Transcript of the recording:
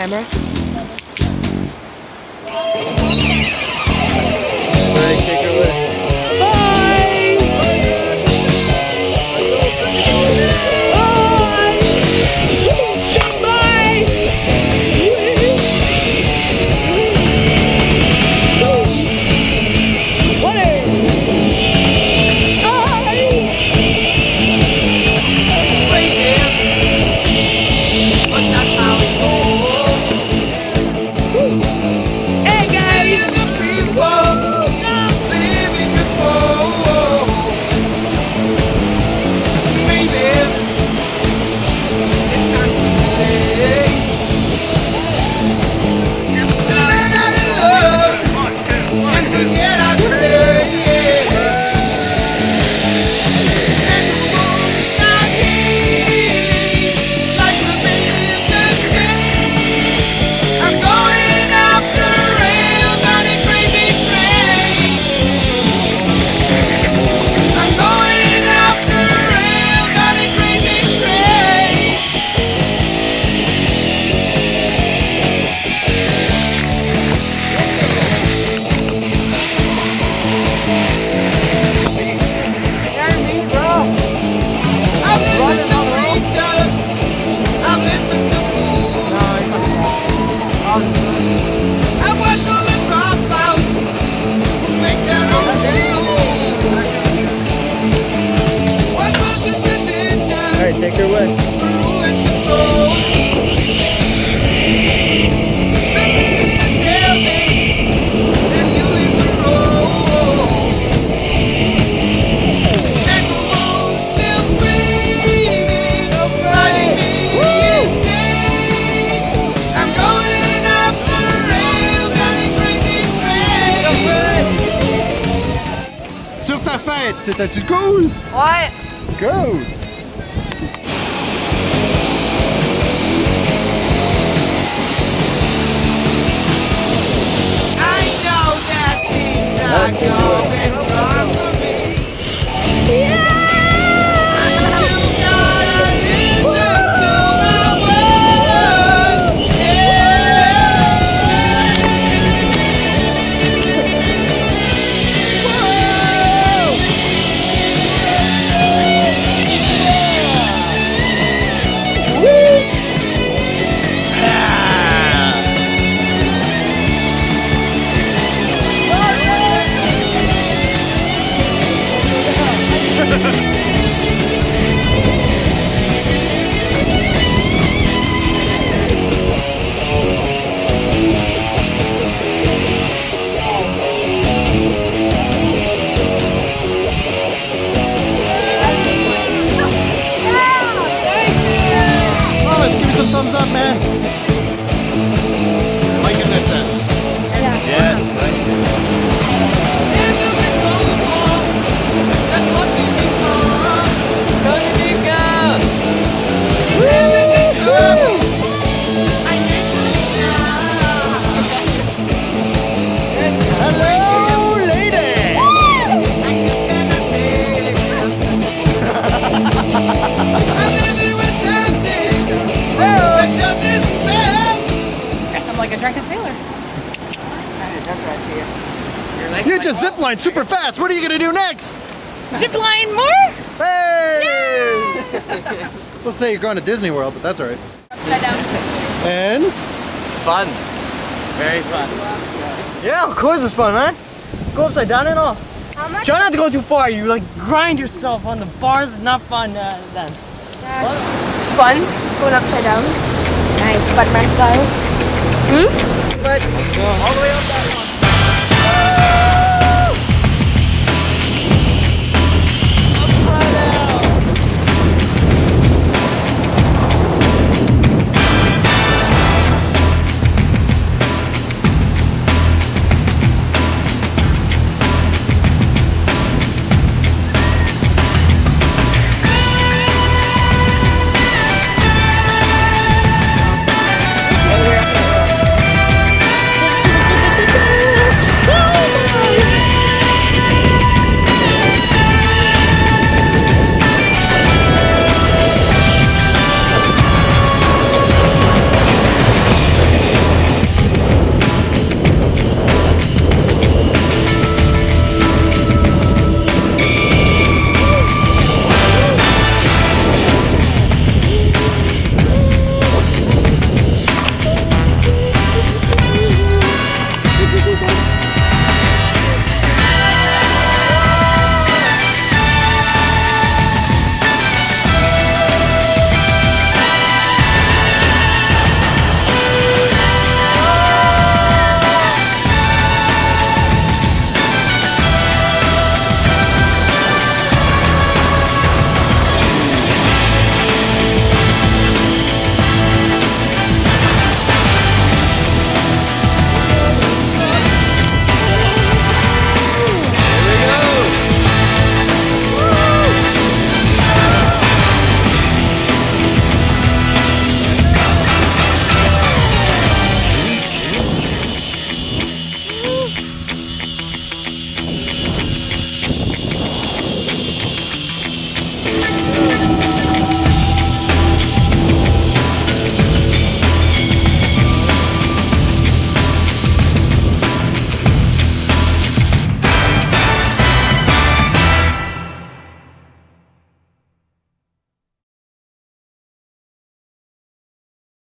camera. On a crazy train. Sur ta fête, c'était-tu cool? Ouais. Cool! Things are isn't. Guess I'm like a drunken sailor. You just ziplined super fast. What are you gonna do next? Zipline more? Hey! supposed to say you're going to Disney World, but that's all right. And Fun. Very fun. Yeah, of course it's fun, man. Go upside down and all. Try not to go too far. You like grind yourself on the bars. Not fun uh, then. Fun. Going upside down. Nice. Batman style. Hmm? But all the way up that